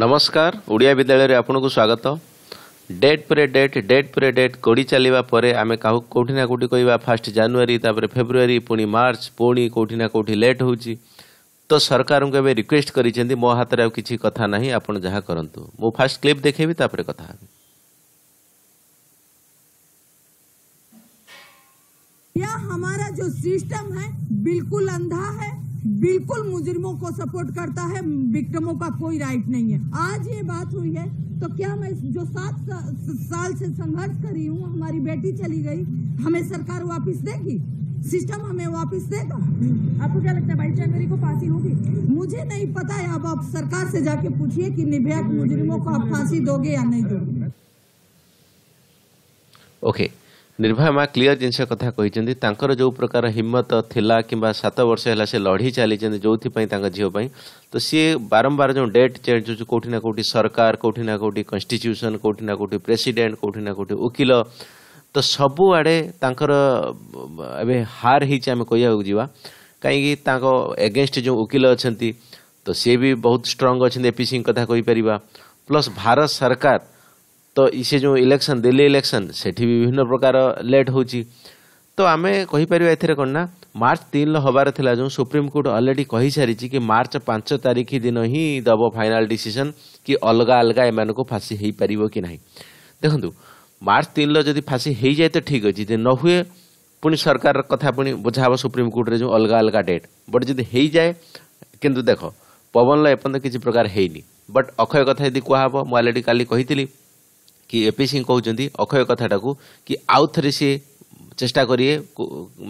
नमस्कार ओडिया विद्यालय आपण को स्वागत डेट परे डेट डेट परे डेट कोड़ी चलिबा परे आमे काहु कोठी ना कोठी जनवरी तापर फेब्रुवारी पुणी मार्च पुणी कोठी ना लेट होची तो सरकार को एबे रिक्वेस्ट करी मो हाथ रे किछि कथा नाही आपण जहा मो फर्स्ट क्लिप देखेबी कथा या हमारा जो सिस्टम है बिल्कुल अंधा है बिल्कुल मुजरिमों को सपोर्ट करता है विक्टमों का कोई राइट नहीं है आज ये बात हुई है तो क्या मैं जो सात साल से संघर्ष कर रही हूँ हमारी बेटी चली गई हमें सरकार वापस देगी सिस्टम हमें वापस देगा आपको क्या लगता है बाईस जनवरी को फांसी होगी मुझे नहीं पता है अब आप सरकार से जाके पूछिए कि निर्भया मुजरिमों को आप फांसी दोगे या नहीं दोगे ओके okay. ନିର୍ଭୟା ମା କ୍ଲିଅର୍ ଜିନିଷ କଥା କହିଛନ୍ତି ତାଙ୍କର ଯେଉଁ ପ୍ରକାର ହିମ୍ମତ ଥିଲା କିମ୍ବା ସାତ ବର୍ଷ ହେଲା ସେ ଲଢ଼ି ଚାଲିଛନ୍ତି ଯେଉଁଥିପାଇଁ ତାଙ୍କ ଝିଅ ପାଇଁ ତ ସିଏ ବାରମ୍ବାର ଯେଉଁ ଡେଟ୍ ଚେଞ୍ଜ ହେଉଛି କେଉଁଠି ନା କେଉଁଠି ସରକାର କେଉଁଠି ନା କେଉଁଠି କନଷ୍ଟିଚ୍ୟୁସନ୍ କେଉଁଠି ନା କେଉଁଠି ପ୍ରେସିଡେଣ୍ଟ କେଉଁଠି ନା କେଉଁଠି ଓକିଲ ତ ସବୁଆଡ଼େ ତାଙ୍କର ଏବେ ହାର ହେଇଛି ଆମେ କହିବାକୁ ଯିବା କାହିଁକି ତାଙ୍କ ଏଗେନଷ୍ଟ ଯେଉଁ ଓକିଲ ଅଛନ୍ତି ତ ସିଏ ବି ବହୁତ ଷ୍ଟ୍ରଙ୍ଗ ଅଛନ୍ତି ଏପିସିଙ୍କ କଥା କହିପାରିବା ପ୍ଲସ୍ ଭାରତ ସରକାର ତ ସେ ଯେଉଁ ଇଲେକ୍ସନ୍ ଦିଲ୍ଲୀ ଇଲେକ୍ସନ୍ ସେଠି ବିଭିନ୍ନ ପ୍ରକାର ଲେଟ୍ ହେଉଛି ତ ଆମେ କହିପାରିବା ଏଥିରେ କ'ଣ ନା ମାର୍ଚ୍ଚ ତିନିରେ ହେବାର ଥିଲା ଯେଉଁ ସୁପ୍ରିମକୋର୍ଟ ଅଲରେଡ଼ି କହିସାରିଛି କି ମାର୍ଚ୍ଚ ପାଞ୍ଚ ତାରିଖ ଦିନ ହିଁ ଦେବ ଫାଇନାଲ୍ ଡିସିସନ୍ କି ଅଲଗା ଅଲଗା ଏମାନଙ୍କୁ ଫାଶୀ ହେଇପାରିବ କି ନାହିଁ ଦେଖନ୍ତୁ ମାର୍ଚ୍ଚ ତିନିରେ ଯଦି ଫାଶୀ ହେଇଯାଏ ତ ଠିକ୍ ଅଛି ଯଦି ନ ହୁଏ ପୁଣି ସରକାର କଥା ପୁଣି ବୁଝା ହେବ ସୁପ୍ରିମକୋର୍ଟରେ ଯେଉଁ ଅଲଗା ଅଲଗା ଡେଟ୍ ବଟ୍ ଯଦି ହେଇଯାଏ କିନ୍ତୁ ଦେଖ ପବନର ଏପର୍ଯ୍ୟନ୍ତ କିଛି ପ୍ରକାର ହେଇନି ବଟ୍ ଅକ୍ଷୟ କଥା ଯଦି କୁହାହେବ ମୁଁ ଅଲରେଡ଼ି କାଲି କହିଥିଲି କି ଏପି ସିଂ କହୁଛନ୍ତି ଅକ୍ଷୟ କଥାଟାକୁ କି ଆଉ ଥରେ ସିଏ ଚେଷ୍ଟା କରିବେ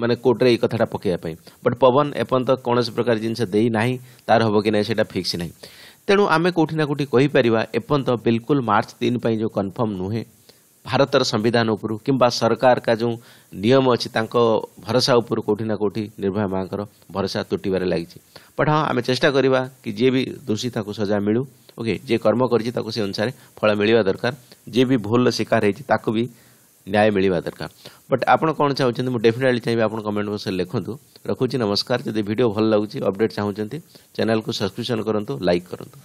ମାନେ କୋର୍ଟରେ ଏଇ କଥାଟା ପକାଇବା ପାଇଁ ବଟ୍ ପବନ ଏପର୍ଯ୍ୟନ୍ତ କୌଣସି ପ୍ରକାର ଜିନିଷ ଦେଇନାହିଁ ତାର ହେବ କି ନାହିଁ ସେଇଟା ଫିକ୍ସ ନାହିଁ ତେଣୁ ଆମେ କେଉଁଠି ନା କେଉଁଠି କହିପାରିବା ଏପର୍ଯ୍ୟନ୍ତ ବିଲକୁଲ ମାର୍ଚ୍ଚ ତିନି ପାଇଁ ଯେଉଁ କନଫର୍ମ ନୁହେଁ ଭାରତର ସମ୍ବିଧାନ ଉପରୁ କିମ୍ବା ସରକାର କା ଯେଉଁ ନିୟମ ଅଛି ତାଙ୍କ ଭରସା ଉପରୁ କେଉଁଠି ନା କେଉଁଠି ନିର୍ଭୟା ମାଆଙ୍କର ଭରସା ତୁଟିବାରେ ଲାଗିଛି ବଟ୍ ହଁ ଆମେ ଚେଷ୍ଟା କରିବା କି ଯିଏ ବି ଦୋଷୀ ତାକୁ ସଜା ମିଳୁ ଓକେ ଯିଏ କର୍ମ କରିଛି ତାକୁ ସେ ଅନୁସାରେ ଫଳ ମିଳିବା ଦରକାର ଯିଏ ବି ଭୁଲର ଶିକାର ହେଇଛି ତାକୁ ବି ନ୍ୟାୟ ମିଳିବା ଦରକାର ବଟ୍ ଆପଣ କ'ଣ ଚାହୁଁଛନ୍ତି ମୁଁ ଡେଫିନେଟଲି ଚାହିଁବି ଆପଣ କମେଣ୍ଟ ବକ୍ସରେ ଲେଖନ୍ତୁ ରଖୁଛି ନମସ୍କାର ଯଦି ଭିଡ଼ିଓ ଭଲ ଲାଗୁଛି ଅପଡ଼େଟ୍ ଚାହୁଁଛନ୍ତି ଚ୍ୟାନେଲକୁ ସବସ୍କ୍ରିପସନ୍ କରନ୍ତୁ ଲାଇକ୍ କରନ୍ତୁ